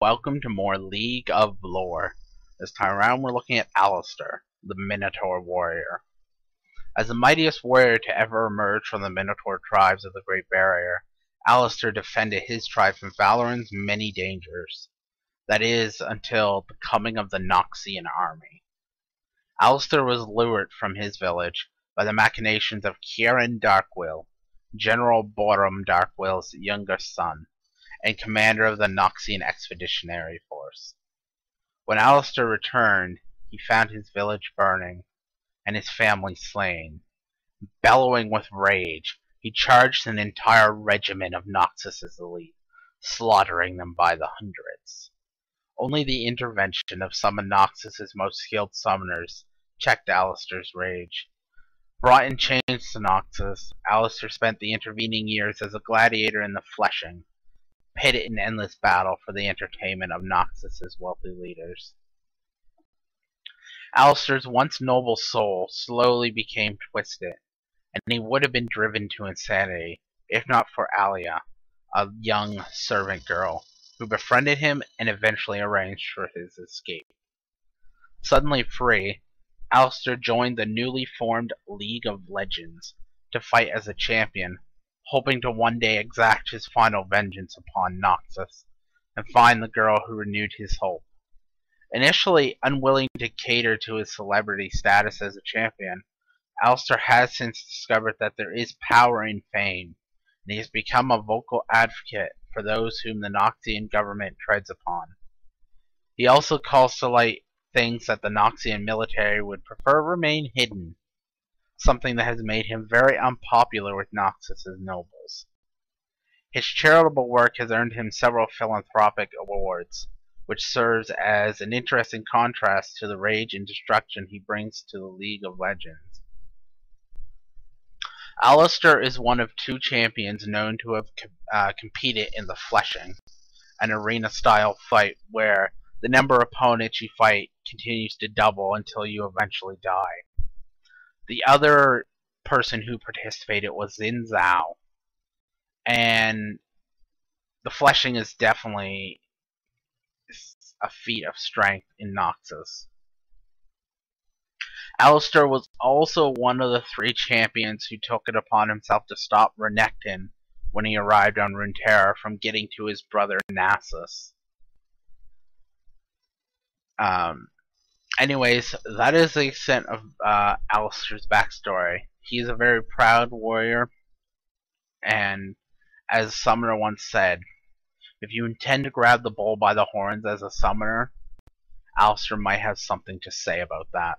welcome to more League of Lore. This time around we're looking at Alistar, the Minotaur warrior. As the mightiest warrior to ever emerge from the Minotaur tribes of the Great Barrier, Alistar defended his tribe from Valoran's many dangers. That is, until the coming of the Noxian army. Alistar was lured from his village by the machinations of Keiran Darkwill, General Boram Darkwill's younger son and commander of the Noxian Expeditionary Force. When Alistar returned, he found his village burning and his family slain. Bellowing with rage, he charged an entire regiment of Noxus's elite, slaughtering them by the hundreds. Only the intervention of some of Noxus's most skilled summoners checked Alistar's rage. Brought in chains to Noxus, Alistar spent the intervening years as a gladiator in the fleshing, pitted in endless battle for the entertainment of Noxus's wealthy leaders. Alistar's once noble soul slowly became twisted, and he would have been driven to insanity if not for Alia, a young servant girl, who befriended him and eventually arranged for his escape. Suddenly free, Alistar joined the newly formed League of Legends to fight as a champion hoping to one day exact his final vengeance upon Noxus, and find the girl who renewed his hope. Initially unwilling to cater to his celebrity status as a champion, Alistar has since discovered that there is power in fame, and he has become a vocal advocate for those whom the Noxian government treads upon. He also calls to light things that the Noxian military would prefer remain hidden, something that has made him very unpopular with Noxus's nobles. His charitable work has earned him several philanthropic awards, which serves as an interesting contrast to the rage and destruction he brings to the League of Legends. Alistar is one of two champions known to have uh, competed in the Fleshing, an arena-style fight where the number of opponents you fight continues to double until you eventually die. The other person who participated was Xin Zhao. And the fleshing is definitely a feat of strength in Noxus. Alistar was also one of the three champions who took it upon himself to stop Renekton when he arrived on Runeterra from getting to his brother Nasus. Um, anyways, that is the extent of uh, Alistar's backstory. He's a very proud warrior, and as Summoner once said, if you intend to grab the bull by the horns as a summoner, Alistar might have something to say about that.